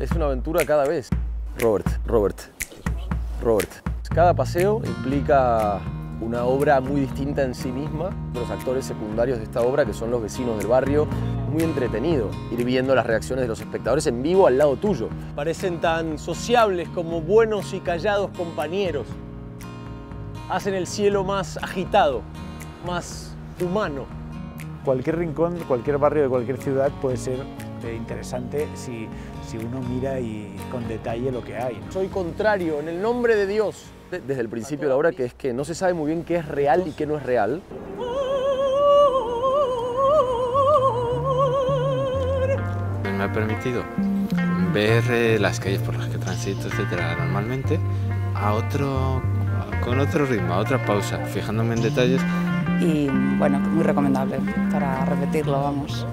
es una aventura cada vez. Robert, Robert, Robert. Cada paseo implica una obra muy distinta en sí misma. Los actores secundarios de esta obra, que son los vecinos del barrio, muy entretenido ir viendo las reacciones de los espectadores en vivo al lado tuyo. Parecen tan sociables como buenos y callados compañeros. Hacen el cielo más agitado, más humano. Cualquier rincón, cualquier barrio de cualquier ciudad puede ser eh, interesante si, si uno mira y con detalle lo que hay. Soy contrario, en el nombre de Dios, desde el principio de la obra, que es que no se sabe muy bien qué es real y qué no es real. Me ha permitido ver eh, las calles por las que transito, etcétera, normalmente, a otro, con otro ritmo, a otra pausa, fijándome en detalles. Y bueno, muy recomendable para repetirlo, vamos.